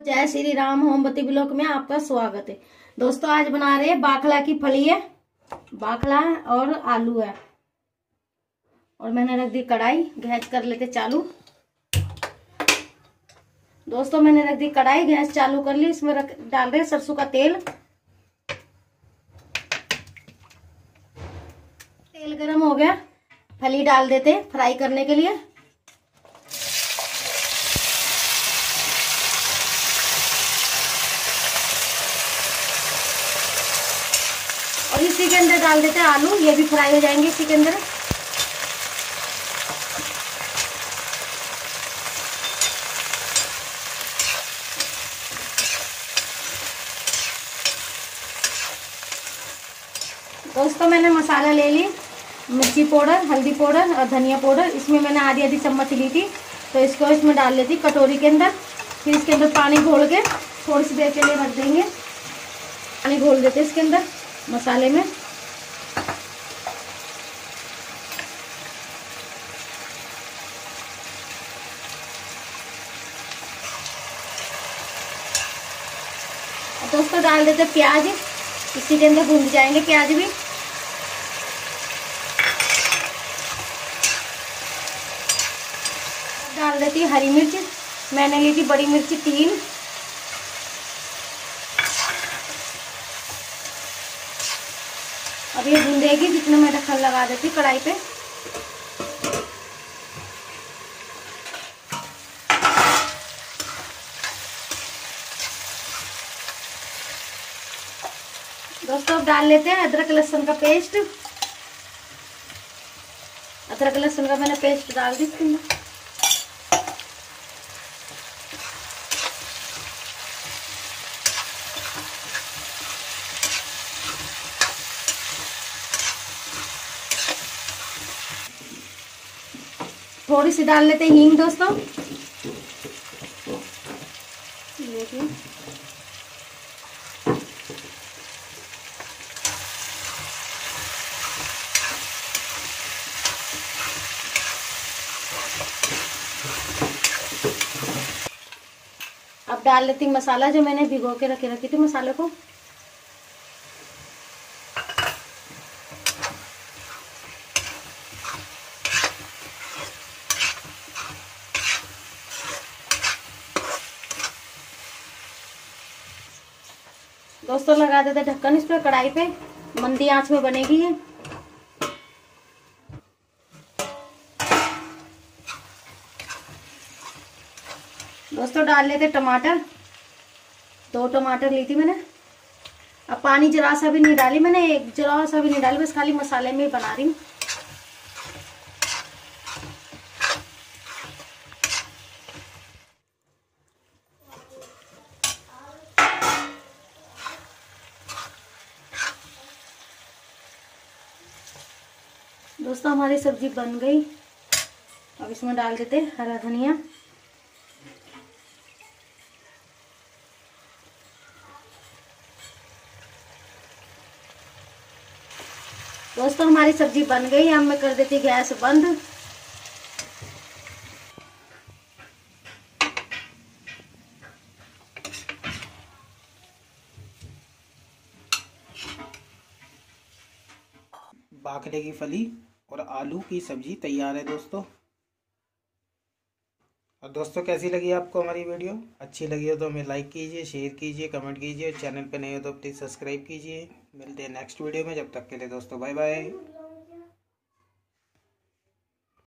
जय श्री राम होमवती ब्लॉक में आपका स्वागत है। दोस्तों, आज बना रहे हैं बाखला की फली है। बाखला और आलू है। और मैंने रख दी कढ़ाई, गैस कर लेते चालू। दोस्तों, मैंने रख दी कढ़ाई, गैस चालू कर ली। इसमें रख, डाल रहे सरसों का तेल। तेल गरम हो गया। फली डाल देते फ्राई करने के लिए और इसी के अंदर डाल देते हैं आलू, ये भी फ्राई हो जाएँगे इसी के अंदर। दोस्तों, मैंने मसाला ले ली, मिर्ची पाउडर, हल्दी पाउडर और धनिया पाउडर। इसमें मैंने आधी आधी चम्मच ली थी तो इसको इसमें डाल लेती कटोरी के अंदर। फिर इसके अंदर पानी घोल के थोड़ी सी देर के लिए रख देंगे। पानी घोल देते इसके अंदर। मसाले में। दोस्तों डाल देते प्याज, इसी के अंदर भून जाएँगे प्याज भी। डाल देती हरी मिर्च, मैंने ली थी बड़ी मिर्ची तीन। अब ये भूंदेगी जितने मैं ढक्कन लगा देती कढ़ाई पे। दोस्तों, अब डाल लेते हैं अदरक लहसुन का पेस्ट। अदरक लहसुन का मैंने पेस्ट डाल दी अंदर। थोड़ी सी डाल लेते हैं हींग दोस्तों। अब डाल लेती मसाला जो मैंने भिगो के रखे, रखी थी मसाले को। दोस्तों लगा देते ढक्कन इस पे, कढ़ाई पे। मंदी आँच में बनेगी ये। दोस्तों डाल लेते टमाटर। दो टमाटर ली थी मैंने। अब पानी जरा सा भी नहीं डाली मैंने, एक जरा सा भी नहीं डाली, बस खाली मसाले में ही बना रही हूँ। दोस्तों, हमारी सब्ज़ी बन गई। अब इसमें डाल देते हरा धनिया। दोस्तों, हमारी सब्ज़ी बन गई। अब मैं कर देती गैस बंद। बाखले की फली। और आलू की सब्ज़ी तैयार है दोस्तों। और दोस्तों, कैसी लगी आपको हमारी वीडियो? अच्छी लगी हो तो हमें लाइक कीजिए शेयर कीजिए कमेंट कीजिए, और चैनल पर नए हो तो प्लीज़ सब्सक्राइब कीजिए। मिलते हैं नेक्स्ट वीडियो में, जब तक के लिए दोस्तों बाय बाय